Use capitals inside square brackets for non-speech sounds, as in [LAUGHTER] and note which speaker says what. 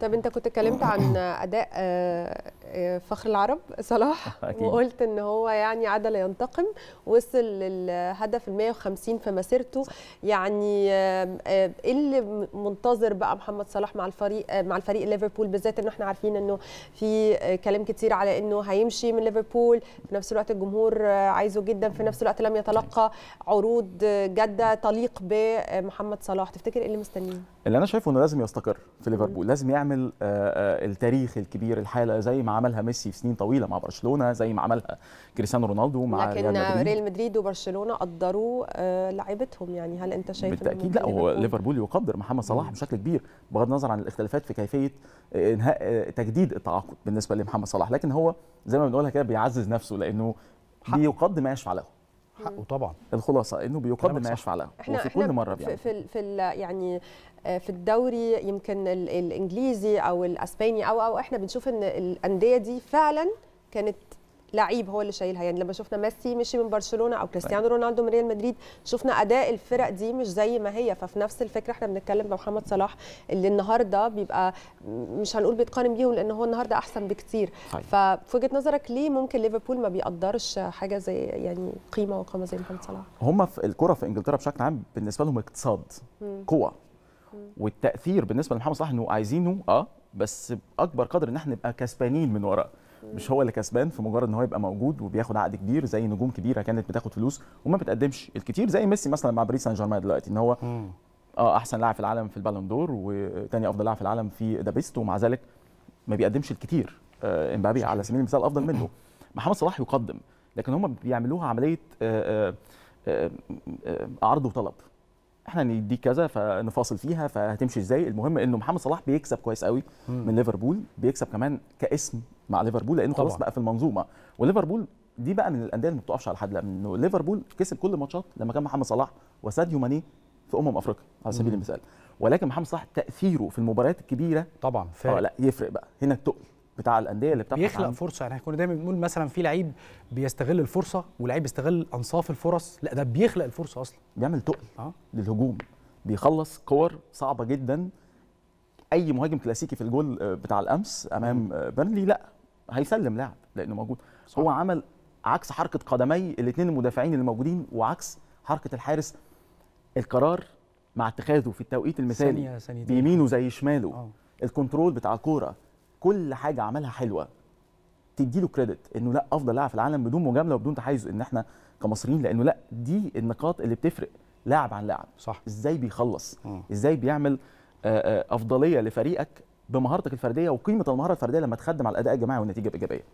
Speaker 1: طب انت كنت اتكلمت عن أداء آه، فخر العرب [LAUGHS] صلاح. [LAUGHS] وقلت إن هو يعني عاد لا ينتقم وصل للهدف ال 150 في مسيرته. يعني آه، آه، إيه اللي منتظر بقى محمد صلاح مع الفريق آه، مع الفريق ليفربول؟ بالذات انه إحنا عارفين إنه في كلام كتير على إنه هيمشي من ليفربول. في نفس الوقت الجمهور عايزه جدا. في نفس الوقت لم يتلقى عروض جادة تليق بمحمد صلاح. تفتكر إيه اللي مستنيه؟
Speaker 2: اللي أنا شايفه إنه لازم يستقر في ليفربول. لازم يعمل التاريخ الكبير الحالة زي ما عملها ميسي في سنين طويلة مع برشلونة زي ما عملها كريستيانو رونالدو مع
Speaker 1: لكن
Speaker 2: ريال مدريد.
Speaker 1: ريال مدريد وبرشلونة قدروا آه، لعيبتهم يعني. هل أنت شايف
Speaker 2: بالتأكيد لا هو
Speaker 1: ليفربول-
Speaker 2: يقدر محمد صلاح بشكل كبير بغض النظر عن الاختلافات في كيفية آه، إنهاء آه، تجديد التعاقد بالنسبة لمحمد صلاح. لكن هو زي ما بنقولها كده بيعزز نفسه
Speaker 3: لأنه.
Speaker 2: بيقدم ما يشفع له.
Speaker 3: حقه طبعا
Speaker 2: الخلاصة إنه بيقدم ما. يشفع له وفي كل
Speaker 1: مرة
Speaker 2: بيعمل
Speaker 1: في, ال- في يعني آه، في الدوري يمكن ال- الإنجليزي أو الأسباني أو أو إحنا بنشوف إن الأندية دي فعلا كانت لعيب هو اللي شايلها. يعني لما شفنا ميسي مشي من برشلونة أو كريستيانو رونالدو من ريال مدريد شفنا أداء الفرق دي مش زي ما هي. ففي نفس الفكرة إحنا بنتكلم بمحمد صلاح اللي النهارده بيبقى مش هنقول بيتقارن بيهم لأن هو النهارده أحسن بكتير.
Speaker 2: صحيح.
Speaker 1: ففي وجهة نظرك ليه ممكن ليفربول ما بيقدرش حاجة زي يعني قيمة وقامة زي محمد صلاح؟
Speaker 2: هم في الكرة في إنجلترا بشكل عام بالنسبة لهم اقتصاد قوة. والتأثير بالنسبة لمحمد صلاح إنه عايزينه آه بس بأكبر قدر إن إحنا نبقى كسبانين من وراه مش هو اللي كسبان في مجرد إن هو يبقى موجود وبياخد عقد كبير زي نجوم كبيرة كانت بتاخد فلوس وما بتقدمش. الكتير زي ميسي مثلا مع باريس سان جيرمان دلوقتي إن هو آه أحسن لاعب في العالم في Ballon d'Or وتاني أفضل لاعب في العالم في The Best ومع ذلك ما بيقدمش الكتير آه إمبابي على سبيل المثال أفضل منه. محمد صلاح يقدم لكن هم بيعملوها عملية آه آه آه آه عرض وطلب. إحنا نديك كذا فنفاصل فيها فهتمشي إزاي. المهم إنه محمد صلاح بيكسب كويس قوي من ليفربول بيكسب كمان كاسم مع ليفربول لأنه خلاص. بقى في المنظومة. وليفربول دي بقى من الأندية اللي ما بتقفش على حد لأنه ليفربول كسب كل الماتشات لما كان محمد صلاح وساديو ماني في أمم أفريقيا على سبيل المثال. ولكن محمد صلاح تأثيره في المباريات الكبيرة
Speaker 3: طبعا
Speaker 2: آه
Speaker 3: فارق
Speaker 2: لا يفرق بقى. هنا التقل بتاع الأندية اللي بتبحث
Speaker 3: بيخلق
Speaker 2: عن
Speaker 3: فرصة. يعني إحنا كنا دايما بنقول مثلا في لعيب بيستغل الفرصة ولعيب بيستغل أنصاف الفرص. لا ده بيخلق الفرصة أصلا.
Speaker 2: بيعمل تقل
Speaker 3: آه.
Speaker 2: للهجوم. بيخلص كور صعبة جدا. أي مهاجم كلاسيكي في الجول آه، بتاع الأمس أمام آه، بيرنلي لا. هيسلم لاعب لأنه موجود.
Speaker 3: صح.
Speaker 2: هو عمل عكس حركة قدمي الاثنين المدافعين اللي موجودين وعكس حركة الحارس. القرار مع اتخاذه في التوقيت المثالي
Speaker 3: ثانية ثانيتين
Speaker 2: بيمينه زي شماله.
Speaker 3: آه.
Speaker 2: الكنترول بتاع الكورة كل حاجة عملها حلوة. تديله كريدت انه لا افضل لاعب في العالم بدون مجاملة وبدون تحيز ان إحنا كمصريين لأنه لا دي النقاط اللي بتفرق لاعب عن لاعب.
Speaker 3: صح.
Speaker 2: إزاي بيخلص؟
Speaker 3: مم.
Speaker 2: إزاي بيعمل آه، آه، افضلية لفريقك بمهارتك الفردية وقيمة المهارة الفردية لما تخدم على الأداء الجماعي والنتيجة الإيجابية.